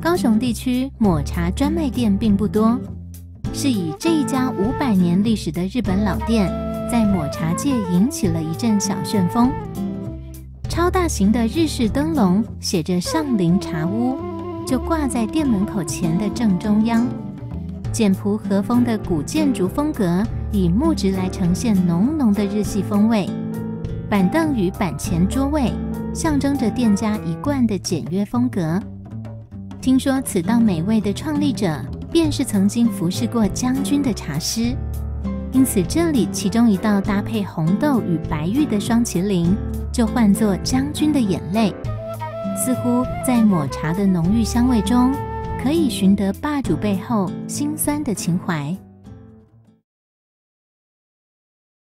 高雄地区抹茶专卖店并不多，是以这一家五百年历史的日本老店，在抹茶界引起了一阵小旋风。超大型的日式灯笼写着“上林茶屋”，就挂在店门口前的正中央。简朴和风的古建筑风格，以木质来呈现浓浓的日系风味。板凳与板前桌位，象征着店家一贯的简约风格。听说此道美味的创立者，便是曾经服侍过将军的茶师，因此这里其中一道搭配红豆与白玉的双麒麟，就唤作将军的眼泪。似乎在抹茶的浓郁香味中，可以寻得霸主背后心酸的情怀。